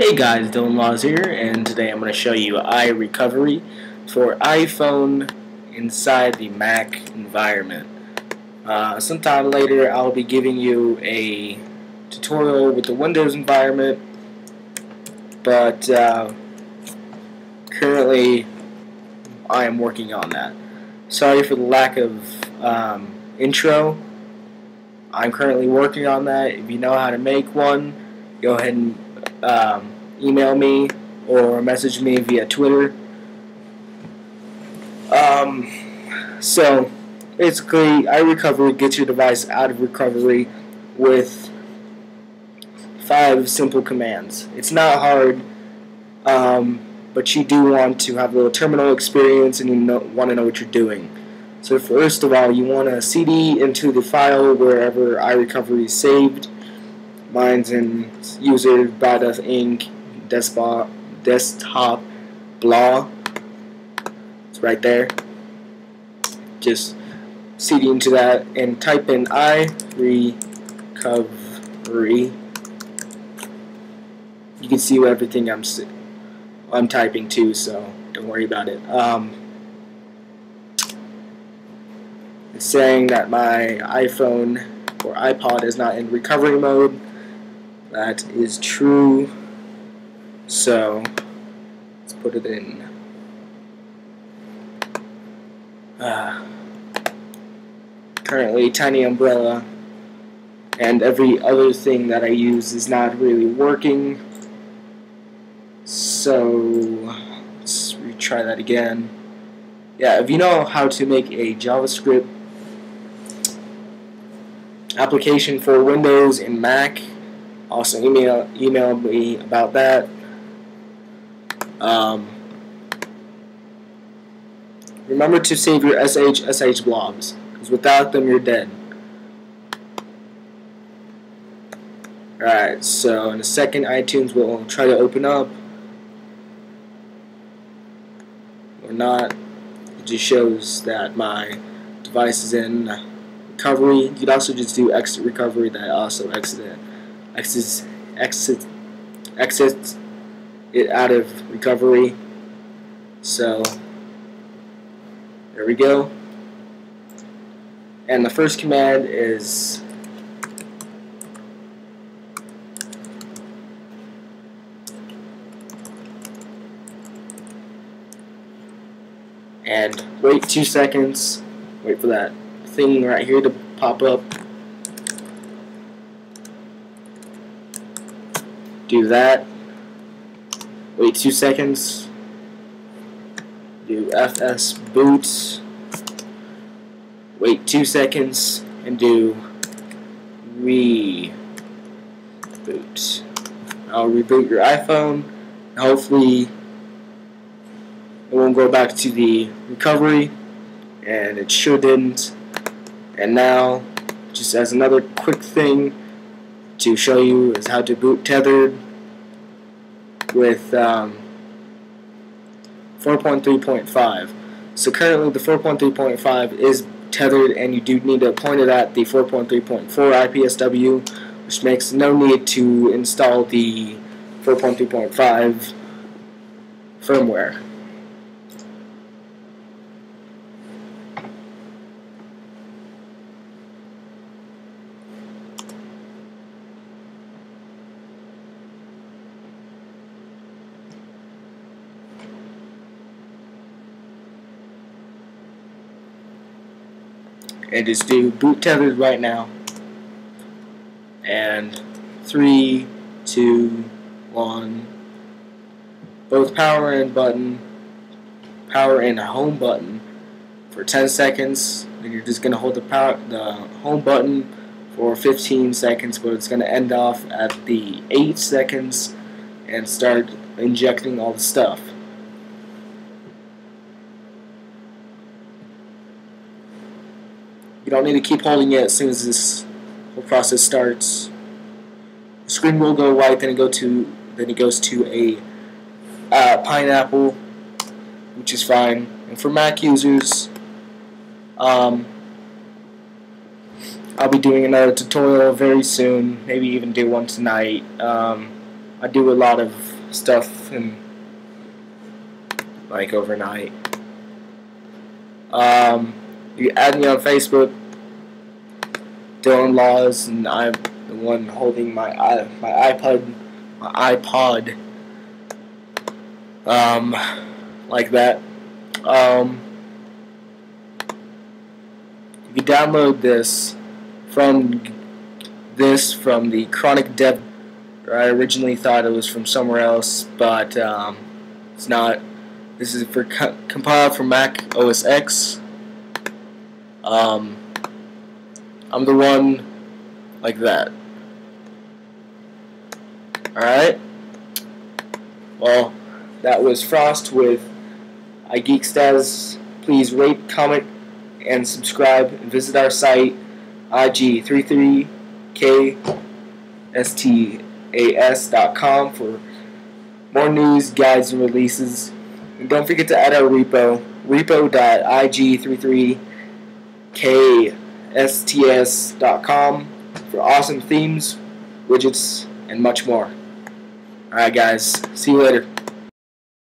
Hey guys, Dylan Laws here, and today I'm going to show you iRecovery for iPhone inside the Mac environment. Uh, sometime later I'll be giving you a tutorial with the Windows environment, but uh, currently I am working on that. Sorry for the lack of um, intro. I'm currently working on that. If you know how to make one, go ahead and um, email me or message me via Twitter. Um, so basically, iRecovery gets your device out of recovery with five simple commands. It's not hard, um, but you do want to have a little terminal experience and you know, want to know what you're doing. So first of all, you want to CD into the file wherever iRecovery is saved Mine's in user Bada Inc. desktop desktop blah. It's right there. Just cd into that and type in I recovery. You can see everything I'm I'm typing too, so don't worry about it. Um, it's saying that my iPhone or iPod is not in recovery mode that is true. So let's put it in. Uh, currently, TinyUmbrella and every other thing that I use is not really working. So let's retry that again. Yeah, if you know how to make a JavaScript application for Windows and Mac, also email email me about that. Um, remember to save your SHSH blobs, because without them you're dead. Alright, so in a second iTunes will try to open up. Or not. It just shows that my device is in recovery. You could also just do exit recovery that also exited exits exit exits it out of recovery. So there we go. And the first command is and wait two seconds wait for that thing right here to pop up do that. Wait two seconds. Do fsboot. Wait two seconds and do reboot. I'll reboot your iPhone. Hopefully it won't go back to the recovery and it shouldn't. And now, just as another quick thing, to show you is how to boot tethered with um, 4.3.5. So currently the 4.3.5 is tethered and you do need to point it at the 4.3.4 IPSW which makes no need to install the 4.3.5 firmware. And just do boot tethered right now. And three, two, one. Both power and button, power and home button for 10 seconds. And you're just gonna hold the power, the home button for 15 seconds, but it's gonna end off at the 8 seconds and start injecting all the stuff. You don't need to keep holding it as soon as this whole process starts. The screen will go white, then it go to then it goes to a uh, pineapple, which is fine. And for Mac users, um, I'll be doing another tutorial very soon. Maybe even do one tonight. Um, I do a lot of stuff and like overnight. Um, you add me on Facebook, Dylan Laws, and I'm the one holding my my iPod, my iPod, um, like that. Um, you can download this from this from the Chronic Dev. I originally thought it was from somewhere else, but um, it's not. This is for co compiled for Mac OS X. Um, I'm the one like that. Alright? Well, that was Fr0st with iG33kstas. Please rate, comment, and subscribe. And visit our site, ig33kstas.com for more news, guides, and releases. And don't forget to add our repo, repo.ig33kstas.com for awesome themes, widgets, and much more. Alright guys, see you later.